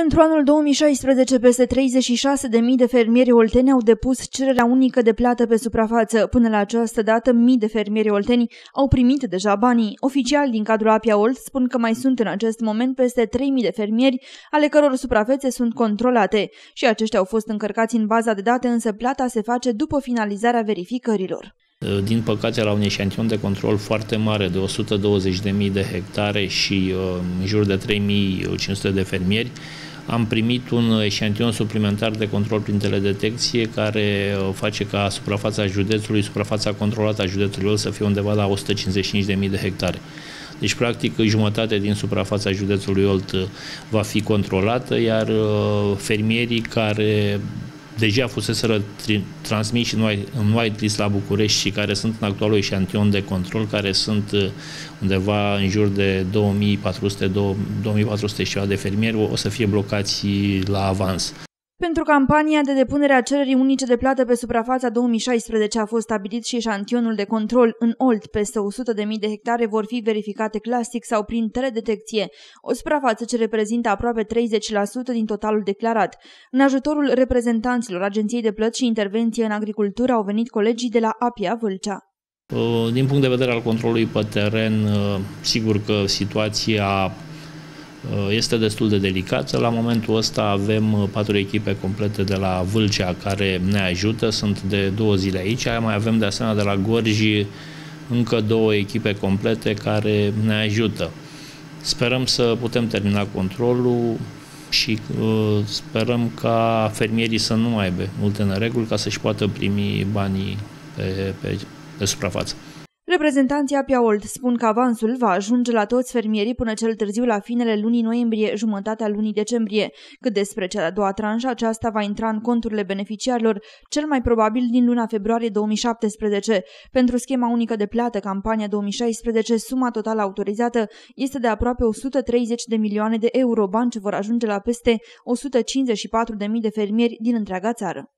Pentru anul 2016, peste 36.000 de fermieri olteni au depus cererea unică de plată pe suprafață. Până la această dată, mii de fermieri olteni au primit deja banii. Oficial din cadrul Apia Olt spun că mai sunt în acest moment peste 3.000 de fermieri, ale căror suprafețe sunt controlate. Și aceștia au fost încărcați în baza de date, însă plata se face după finalizarea verificărilor. Din păcate, la un eșantion de control foarte mare de 120.000 de hectare și uh, în jur de 3.500 de fermieri, am primit un eșantion suplimentar de control prin teledetecție care uh, face ca suprafața județului, suprafața controlată a județului să fie undeva la 155.000 de hectare. Deci, practic, jumătate din suprafața județului Olt uh, va fi controlată, iar fermierii care deja fuseseră transmiși în, în whitelist la București și care sunt în actualul eșantion de control, care sunt uh, undeva în jur de 2400, 2400 și ceva de fermieri, o să fie blocați la avans. Pentru campania de depunere a cererii unice de plată pe suprafața 2016 a fost stabilit și eșantionul de control. În Olt, peste 100.000 de hectare vor fi verificate clasic sau prin teledetecție, o suprafață ce reprezintă aproape 30% din totalul declarat. În ajutorul reprezentanților Agenției de Plăți și Intervenție în Agricultură au venit colegii de la Apia Vâlcea. Din punct de vedere al controlului pe teren, sigur că situația Uh, este destul de delicată. La momentul ăsta avem uh, patru echipe complete de la Vâlcea care ne ajută, sunt de două zile aici. Mai avem de asemenea de la Gorji încă două echipe complete care ne ajută. Sperăm să putem termina controlul și uh, sperăm ca fermierii să nu aibă multe nereguli ca să-și poată primi banii pe, pe, pe suprafață. Reprezentanții Apia Olt spun că avansul va ajunge la toți fermierii până cel târziu la finele lunii noiembrie, jumătatea lunii decembrie. Cât despre cea de-a doua tranșă, aceasta va intra în conturile beneficiarilor, cel mai probabil din luna februarie 2017. Pentru schema unică de plată, campania 2016, suma totală autorizată este de aproape 130 de milioane de euro, bani ce vor ajunge la peste 154.000 de fermieri din întreaga țară.